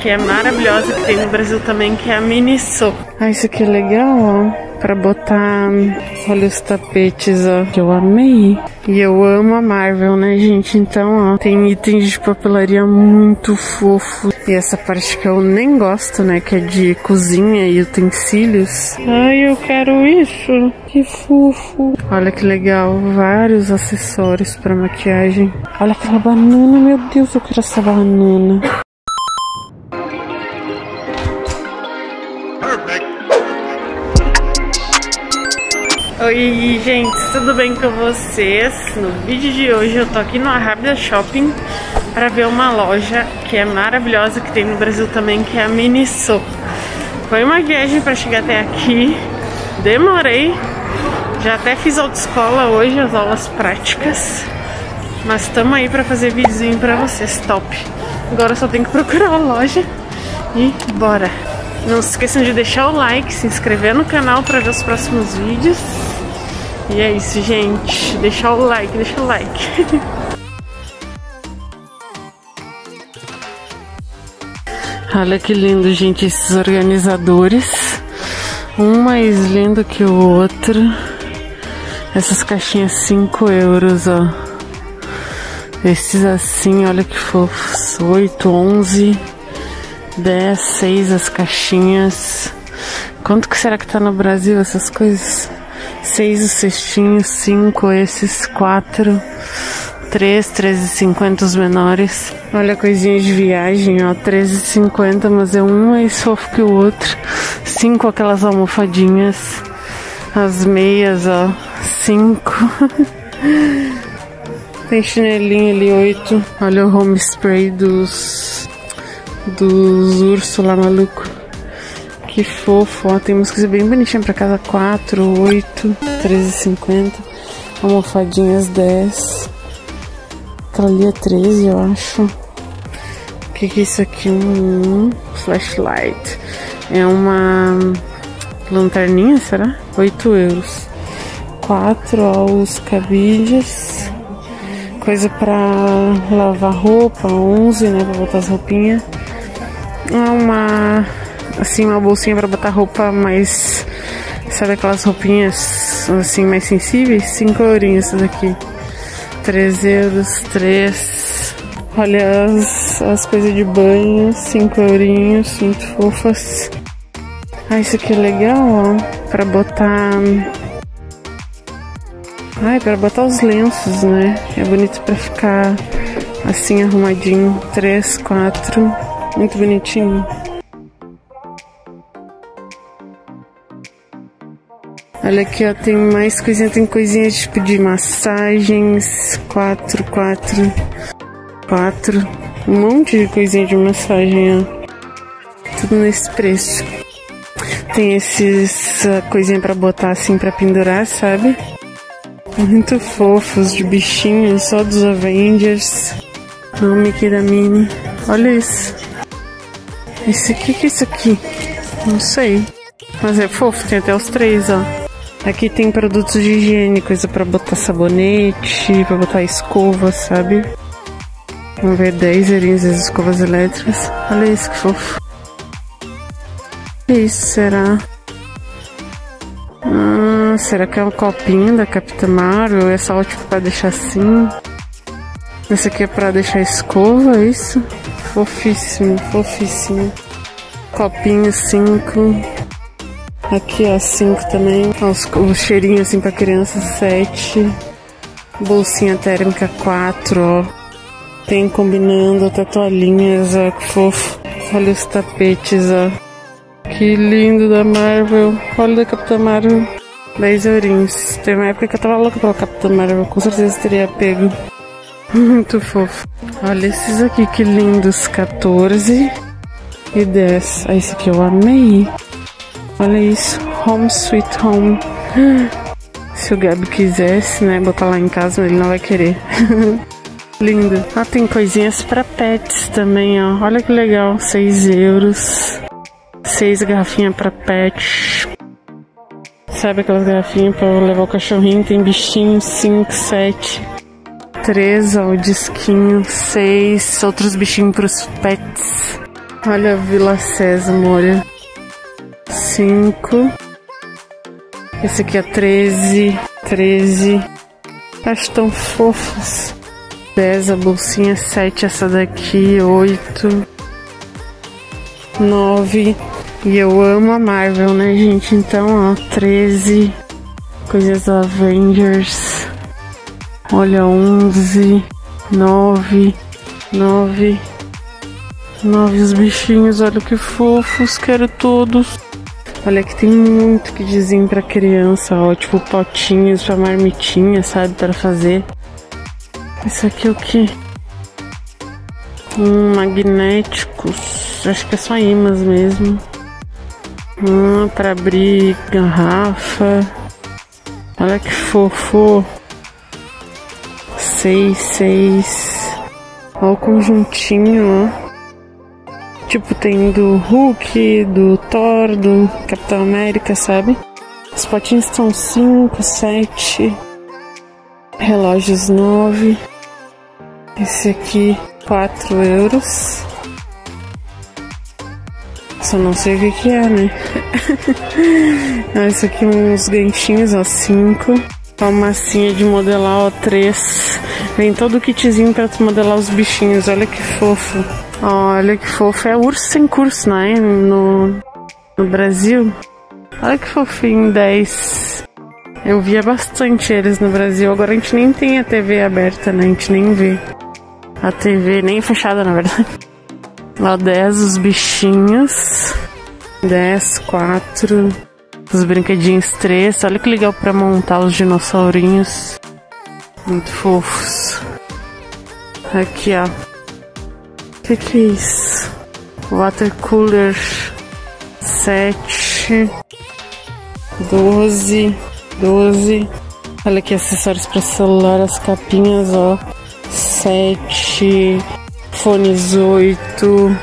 que é maravilhosa, que tem no Brasil também, que é a Miniso. Ah, isso aqui é legal, ó. Pra botar, olha os tapetes, ó, que eu amei. E eu amo a Marvel, né, gente? Então, ó, tem itens de papelaria muito fofo. E essa parte que eu nem gosto, né, que é de cozinha e utensílios. Ai, eu quero isso. Que fofo. Olha que legal, vários acessórios para maquiagem. Olha aquela banana, meu Deus, eu quero essa banana. Oi, gente, tudo bem com vocês? No vídeo de hoje eu tô aqui no Arrábida Shopping para ver uma loja que é maravilhosa, que tem no Brasil também, que é a Miniso. Foi uma viagem para chegar até aqui, demorei, já até fiz autoescola hoje, as aulas práticas, mas estamos aí para fazer videozinho para vocês, top. Agora só tem que procurar a loja e bora! Não se esqueçam de deixar o like, se inscrever no canal para ver os próximos vídeos. E é isso, gente. Deixar o like, deixa o like. Olha que lindo, gente, esses organizadores. Um mais lindo que o outro. Essas caixinhas 5 euros, ó. Esses assim, olha que fofos. 8, 11, 10, 6 as caixinhas. Quanto que será que tá no Brasil essas coisas? Seis os cestinhos, cinco esses, quatro, três, treze cinquenta os menores. Olha a coisinha de viagem, ó, treze cinquenta, mas é um mais fofo que o outro. Cinco aquelas almofadinhas, as meias, ó, cinco. Tem chinelinho ali, oito. Olha o home spray dos dos ursos lá maluco. Que fofo, ó. Tem músicas bem bonitinhas pra casa. 4, 8, 13,50. Almofadinhas 10. Aquela ali é 13, eu acho. O que, que é isso aqui? Um flashlight. É uma lanterninha, será? 8 euros. 4, ó, os cabides. Coisa pra lavar roupa, 11, né? Pra botar as roupinhas. Uma assim, uma bolsinha para botar roupa mais. Sabe aquelas roupinhas assim mais sensíveis? 5 eurinhos essa daqui. 3 euros, 3. Olha as, as coisas de banho, 5 eurinhos, muito fofas. Ah, isso aqui é legal, ó. Pra botar. Ai, para botar os lenços, né? É bonito para ficar assim arrumadinho. 3, 4. Muito bonitinho. Olha aqui, ó, tem mais coisinha, tem coisinhas tipo de massagens, quatro, quatro, quatro, um monte de coisinha de massagem, ó. Tudo nesse preço. Tem esses uh, coisinha para botar assim para pendurar, sabe? Muito fofos de bichinhos, só dos Avengers. O Mickey da Minnie. Olha isso. Esse aqui, que é isso aqui? Não sei. Mas é fofo, tem até os três, ó. Aqui tem produtos de higiene, coisa para botar sabonete, para botar escova, sabe? Vamos ver 10 erinhas as escovas elétricas. Olha isso que fofo. Que isso será? Ah, será que é um copinho da Capitã Marvel? É só tipo para deixar assim? Esse aqui é para deixar escova, é isso? Fofíssimo, fofíssimo. Copinho 5. Aqui, ó, 5 também. Os, o cheirinho assim pra criança, 7. Bolsinha térmica, 4, ó. Tem combinando até toalhinhas, ó, que fofo. Olha os tapetes, ó. Que lindo da Marvel. Olha da Capitã Marvel. 10 eurinhos. Tem uma época que eu tava louca pela Capitã Marvel. Com certeza teria pego. Muito fofo. Olha esses aqui, que lindos. 14 e 10. Ah, esse aqui eu amei. Olha isso, Home Sweet Home. Se o Gabi quisesse, né, botar lá em casa, ele não vai querer. Lindo. Ah, tem coisinhas para pets também, ó. Olha que legal, 6 euros. 6 garrafinhas para pet. Sabe aquelas garrafinhas para levar o cachorrinho? Tem bichinho, 5, 7. 3, ó, o disquinho, 6. Outros bichinhos pros pets. Olha a Vila Sésamo, olha. 5. Esse aqui é 13. 13. Acho tão fofos. 10 a bolsinha, 7 essa daqui, 8. 9. E eu amo a Marvel, né, gente? Então, ó, 13. Coisas Avengers. Olha, 11. 9. 9. 9 os bichinhos, olha que fofos, quero todos. Olha que tem muito dizem pra criança, ó, tipo potinhos pra marmitinha, sabe, para fazer. Isso aqui é o que? Hum, magnéticos, acho que é só imãs mesmo. Hum, para abrir garrafa. Olha que fofo. Seis, seis. Olha o conjuntinho, ó. Tipo, tem do Hulk, do Thor, do Capitão América, sabe? Os potinhos estão 5, 7. Relógios 9. Esse aqui, 4 euros. Só não sei o que, que é, né? ah, esse aqui uns ganchinhos, ó, 5. Uma massinha de modelar, ó, 3. Vem todo o kitzinho pra tu modelar os bichinhos, olha que fofo. Olha que fofo. É urso sem curso, não é? No, no Brasil. Olha que fofinho, 10. Eu via bastante eles no Brasil. Agora a gente nem tem a TV aberta, né? A gente nem vê. A TV nem fechada, na verdade. Lá 10 os bichinhos. 10, 4. Os brinquedinhos 3. Olha que legal pra montar os dinossaurinhos. Muito fofos. Aqui, ó que que é isso? Water cooler 7 12 12 Olha aqui acessórios para celular, as capinhas, ó. 7 fones 8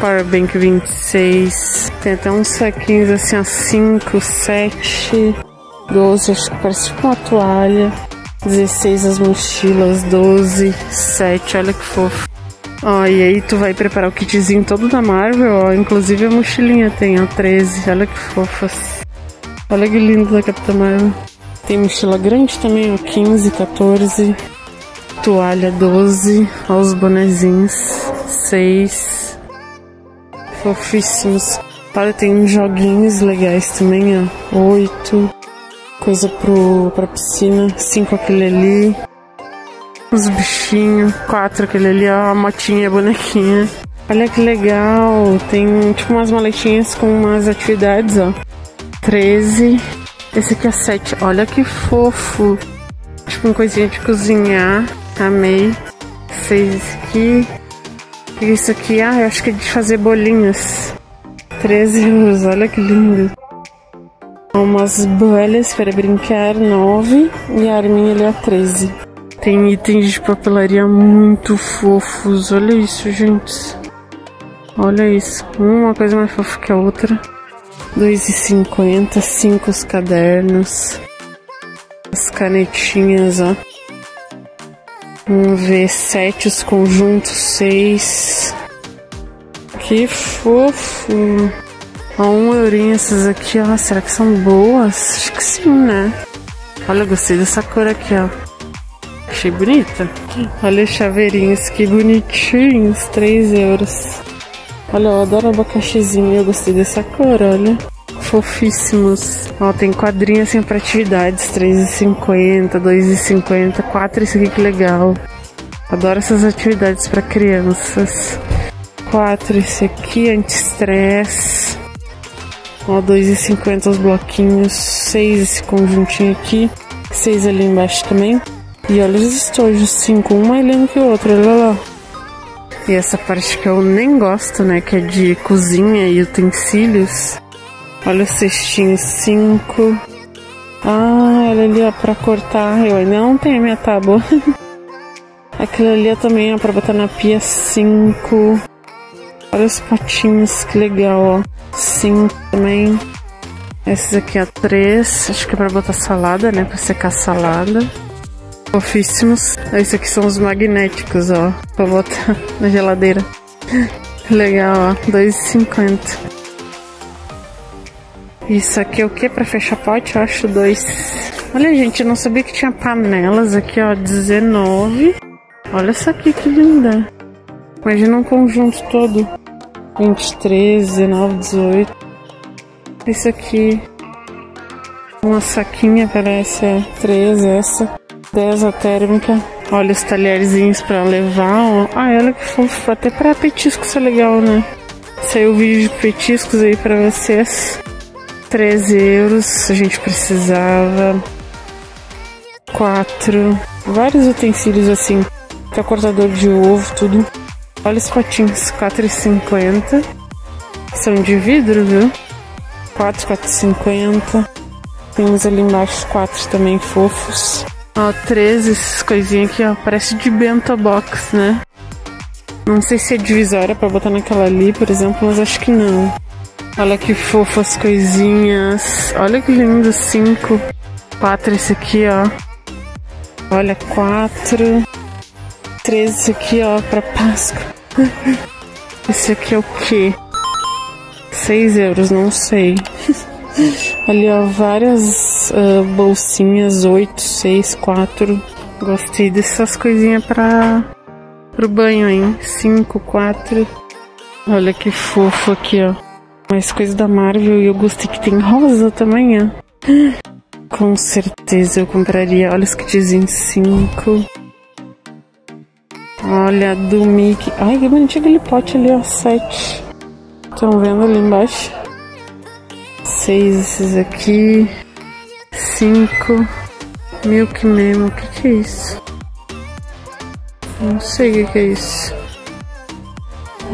Powerbank 26 Tem até uns saquinhos assim, ó, 5, 7 12, acho que parece uma toalha 16 as mochilas, 12, 7, olha que fofo. Ó, e aí tu vai preparar o kitzinho todo da Marvel, ó. Inclusive a mochilinha tem, ó, 13. Olha que fofas. Olha que lindo da Capitã Marvel. Tem mochila grande também, ó, 15, 14. Toalha 12. Ó os bonezinhos. 6. Fofíssimos. Olha, tem joguinhos legais também, ó. 8. Coisa pro, pra piscina. 5 aquele ali. Os bichinhos, quatro, aquele ali, ó, a motinha, a bonequinha. Olha que legal, tem tipo umas maletinhas com umas atividades, ó. 13. Esse aqui é 7. Olha que fofo. Tipo uma coisinha de cozinhar. Amei. 6 esse aqui. E isso aqui, ah, eu acho que é de fazer bolinhas. 13 euros, olha que lindo. Umas boelhas para brincar, 9. E a arminha ali é 13. Tem itens de papelaria muito fofos. Olha isso, gente. Olha isso. Uma coisa mais fofa que a outra. 2,50, 5 os cadernos. As canetinhas, ó. Vamos ver, 7 os conjuntos, 6. Que fofo. A um eurinho essas aqui, ó. Será que são boas? Acho que sim, né? Olha, gostei dessa cor aqui, ó. Achei bonita. Olha os chaveirinhos, que bonitinhos. 3 euros. Olha, eu adoro abacaxizinho. Eu gostei dessa cor, olha. Fofíssimos. Ó, tem quadrinhos assim para atividades. 3,50, 2,50, 4. Isso aqui que legal. Adoro essas atividades para crianças. 4 esse aqui, anti-estresse. Ó, 2,50 os bloquinhos. 6 esse conjuntinho aqui. 6 ali embaixo também. E olha os estojos, cinco, um mais lindo que o outro, olha lá. E essa parte que eu nem gosto, né, que é de cozinha e utensílios. Olha o cestinho, cinco. Ah, olha ali, ó, pra cortar. Eu ainda não tenho a minha tábua. Aquilo ali também, ó, pra botar na pia, cinco. Olha os potinhos, que legal, ó. Cinco também. Esses aqui, ó, três. Acho que é pra botar salada, né, pra secar salada. Fofíssimos. Esses aqui são os magnéticos, ó. Pra botar na geladeira. Legal, ó. 2,50. Isso aqui é o que para fechar pote? Eu acho dois. Olha, gente, eu não sabia que tinha panelas aqui, ó. 19. Olha essa aqui que linda. Imagina um conjunto todo. 23, 19, 18. Esse aqui. Uma saquinha, parece. É 13 essa. 10 a térmica. Olha os talherzinhos pra levar. Ó. Ai, olha que fofo. Até pra petisco isso é legal, né? Saiu o vídeo de petiscos aí pra vocês. 13 euros. A gente precisava. 4. Vários utensílios assim. Pra cortador de ovo, tudo. Olha os potinhos. 4,50. São de vidro, viu? 4, 4,50. Temos ali embaixo quatro também fofos. Ó, 13, essas coisinhas aqui, ó. Parece de bento box, né? Não sei se é divisória pra botar naquela ali, por exemplo, mas acho que não. Olha que fofo as coisinhas. Olha que lindo, 5. 4 esse aqui, ó. Olha, 4. 13 esse aqui, ó, pra Páscoa. Esse aqui é o quê? 6 euros, não sei. Ali, ó, várias uh, bolsinhas, 8, 6, 4. Gostei dessas coisinhas para pro banho, hein? 5, 4. Olha que fofo aqui, ó. Mais coisa da Marvel e eu gostei que tem rosa também, ó. Com certeza eu compraria. Olha os kitzinhos 5. Olha, do Mickey. Ai, que bonitinho aquele pote ali, ó. 7. Estão vendo ali embaixo? Seis esses aqui, cinco, milk memo, o que, que é isso? Não sei o que, que é isso.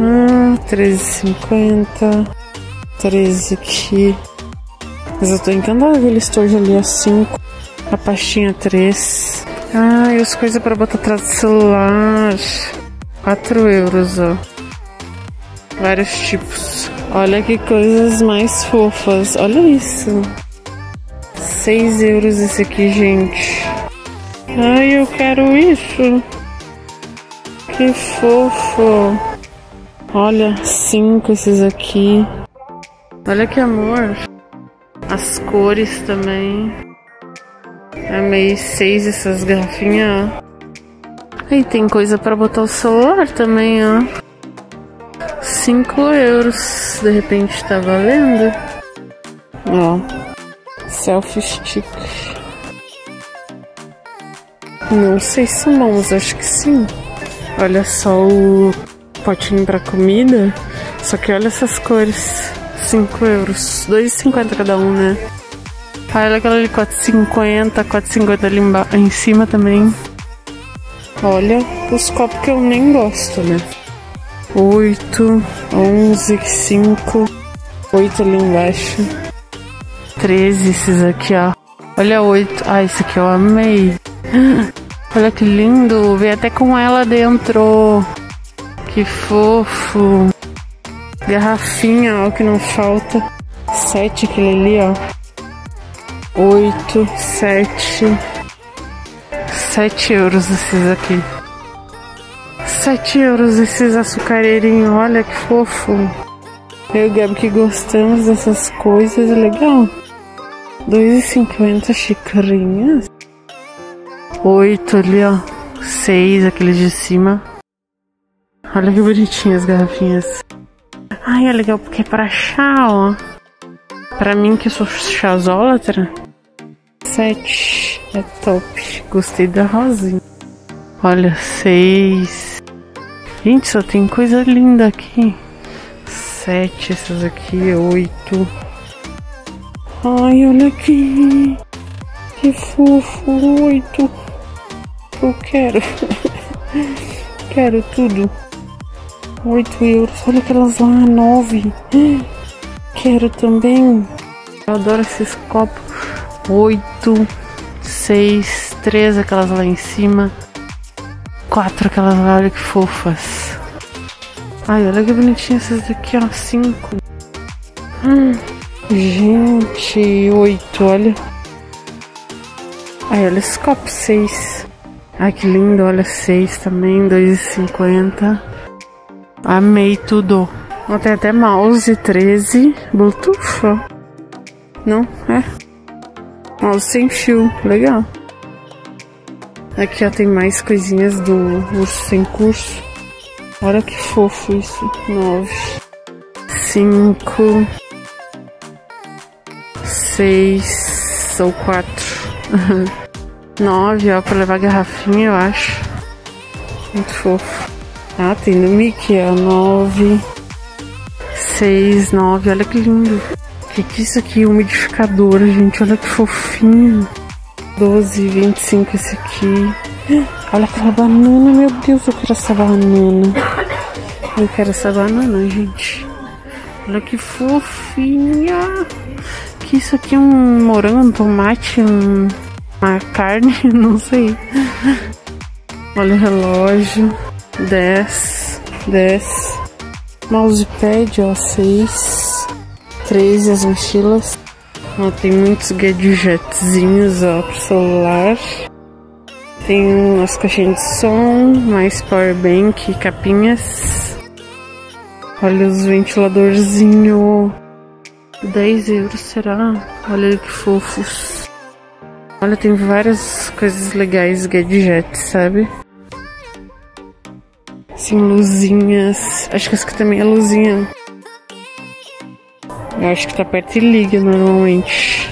Ah, 13,50, 13 aqui. Mas eu tô encantada que ele estojo ali a 5, a pastinha 3. Ah, e as coisas para botar atrás do celular. 4 euros, ó. Vários tipos. Olha que coisas mais fofas. Olha isso. 6 euros esse aqui, gente. Ai, eu quero isso. Que fofo. Olha, cinco esses aqui. Olha que amor. As cores também. Amei seis essas garrafinhas, ó. Aí tem coisa para botar o celular também, ó. 5 euros. De repente tá valendo. Ó. Selfie stick. Não sei se bons, acho que sim. Olha só o potinho pra comida. Só que olha essas cores. 5 euros. 2,50 cada um, né? Ah, olha aquela ali, 4,50. 4,50 ali em cima também. Olha os copos que eu nem gosto, né? 8, 11, 5, 8 ali embaixo. 13 esses aqui, ó. Olha 8. Ah, esse aqui eu amei. Olha que lindo. Vem até com ela dentro. Que fofo. Garrafinha, ó, que não falta. 7 aquele ali, ó. 8, 7. 7 euros esses aqui. 7 euros esses açucareirinhos, olha que fofo. Eu e o Gabi que gostamos dessas coisas, legal. 2,50 xicrinhas. 8 ali, ó. 6 aqueles de cima. Olha que bonitinhas as garrafinhas. Ai, é legal porque é pra chá, ó. Pra mim que sou chazólatra. 7 é top. Gostei da rosinha. Olha, 6. Gente, só tem coisa linda aqui. Sete, essas aqui, oito. Ai, olha aqui. Que fofo, oito. Eu quero. quero tudo. Oito euros. Olha aquelas lá, nove. Quero também. Eu adoro esses copos. Oito, seis, três, aquelas lá em cima quatro aquelas olha que fofas. Ai, olha que bonitinha essas daqui, ó. Cinco. Hum, gente, oito, olha. Ai, olha esse copo, seis. Ai, que lindo, olha, seis também, dois e cinquenta. Amei tudo. Tem até mouse 13 Bluetooth. Ó. Não, é. Mouse sem fio, legal. Aqui ó, tem mais coisinhas do urso sem curso. Olha que fofo isso. Nove. Cinco. Seis ou quatro. Nove, ó, pra levar garrafinha, eu acho. Muito fofo. Ah, tem no Mickey, ó. Nove. Seis, nove. Olha que lindo. Que que é isso aqui? Umidificador, gente. Olha que fofinho. 12, 25 esse aqui. Olha aquela banana, meu Deus, eu quero essa banana. Eu quero essa banana, gente. Olha que fofinha. Que isso aqui é um morango, um tomate, um, uma carne, não sei. Olha o relógio. 10, 10. Mousepad, ó, 6. 13 as mochilas. Ó, tem muitos gadgetzinhos ó, pro celular. Tem umas caixinhas de som, mais powerbank, capinhas. Olha os ventiladorzinho. 10 euros, será? Olha que fofos. Olha, tem várias coisas legais, gadgets, sabe? Sim, luzinhas. Acho que essa aqui também é luzinha eu acho que tá perto e liga normalmente.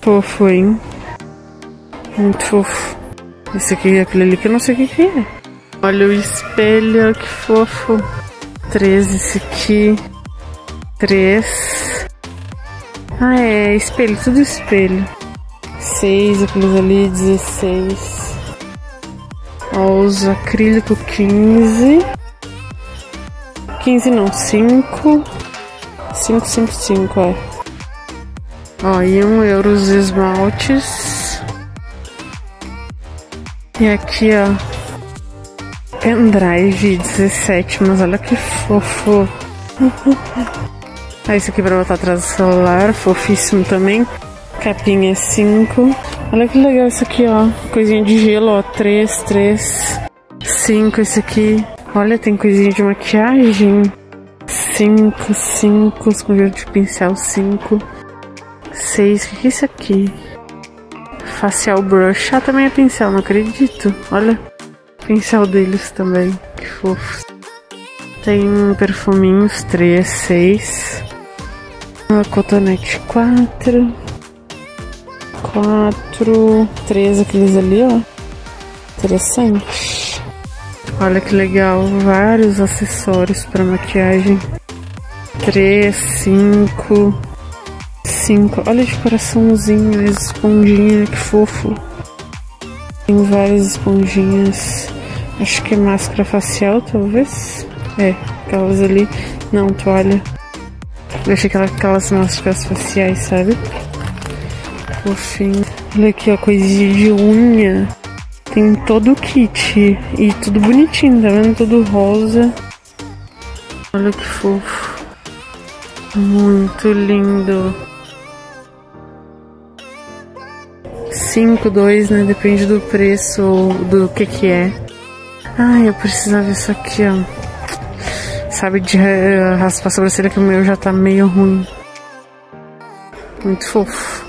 Fofo, hein? Muito fofo. Esse aqui é aquele ali que eu não sei o que, é. Olha o espelho, que fofo. 13 esse aqui. 3. Ah, é espelho, tudo espelho. 6, aqueles ali, 16. Ó, os acrílico 15. 15 não, 5. 555, é. Ó, e um euro os esmaltes. E aqui, ó. Pendrive 17, mas olha que fofo. ah, esse aqui pra botar atrás do celular, fofíssimo também. Capinha 5. Olha que legal isso aqui, ó. Coisinha de gelo, ó. 3, 3, 5 esse aqui. Olha, tem coisinha de maquiagem. 5, 5, escondido de pincel 5, 6, o que, é isso aqui? Facial brush, ah, também é pincel, não acredito, olha, pincel deles também, que fofos. Tem perfuminhos 3, 6, uma cotonete 4, 4, 3 aqueles ali, ó, interessante. Olha que legal, vários acessórios para maquiagem três, cinco, cinco. Olha de coraçãozinho, as esponjinhas, que fofo. Tem várias esponjinhas. Acho que é máscara facial, talvez. É, aquelas ali. Não, toalha. Deixa aquelas, aquelas máscaras faciais, sabe? Fofinho. Olha aqui, ó, coisinha de unha. Tem todo o kit. E tudo bonitinho, tá vendo? Tudo rosa. Olha que fofo. Muito lindo. 5, 2, né? Depende do preço ou do que que é. Ai, eu precisava isso aqui, ó. Sabe, de raspar a sobrancelha que o meu já tá meio ruim. Muito fofo.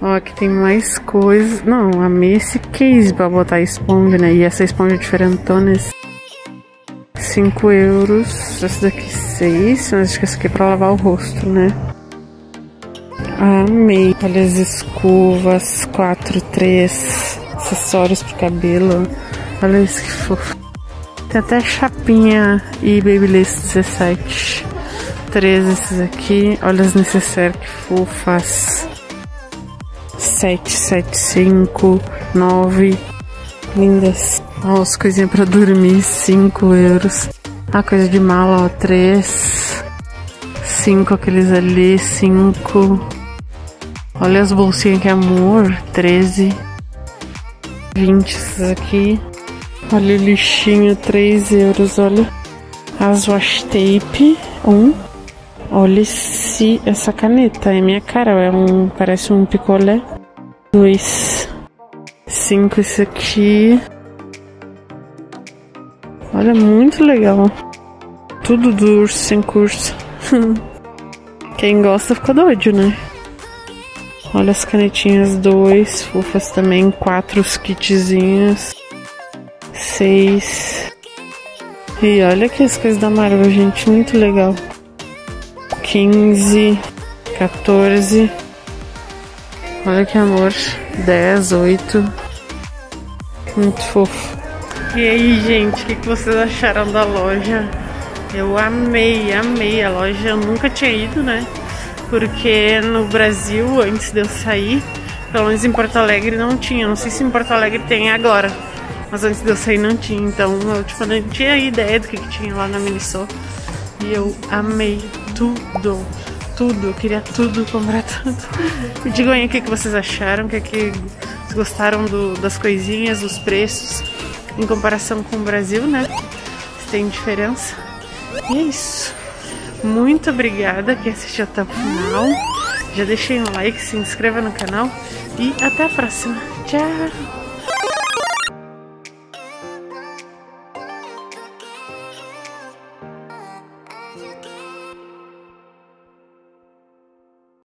Ó, aqui tem mais coisas. Não, amei esse case pra botar esponja, né? E essa esponja diferentona. 5 euros. Essa daqui 6. Mas acho que essa aqui é pra lavar o rosto, né? Amei. Olha as escovas. 4, 3. Acessórios pro cabelo. Olha isso que fofo. Tem até chapinha e Babyliss 17. 13 esses aqui. Olha as necessárias que fofas. 7, 7, 5, 9. Lindas. Ó, as coisinhas pra dormir, 5 euros. A coisa de mala, ó, 3. 5 aqueles ali, 5. Olha as bolsinhas que amor, 13. 20 essas aqui. Olha o lixinho, 3 euros, olha. As wash tape, 1. Um. Olha esse, essa caneta, é minha cara, é um, parece um picolé. 2. 5 esse aqui. Olha, muito legal. Tudo do urso sem curso. Quem gosta fica doido, né? Olha as canetinhas dois, fofas também, quatro os kitzinhos, seis. E olha aqui as coisas da Marvel, gente, muito legal. 15, 14. Olha que amor. 10, 8. Muito fofo. E aí, gente, o que, que vocês acharam da loja? Eu amei, amei a loja. Eu nunca tinha ido, né? Porque no Brasil, antes de eu sair, pelo menos em Porto Alegre não tinha. Não sei se em Porto Alegre tem agora. Mas antes de eu sair não tinha. Então eu tipo, não tinha ideia do que, que tinha lá na Miniso. E eu amei tudo. Tudo. Eu queria tudo, comprar tudo. Me digam aí o que, que vocês acharam, o que, que vocês gostaram do, das coisinhas, dos preços, em comparação com o Brasil, né? Tem diferença. E é isso. Muito obrigada que assistiu até o final. Já deixei um like, se inscreva no canal e até a próxima. Tchau!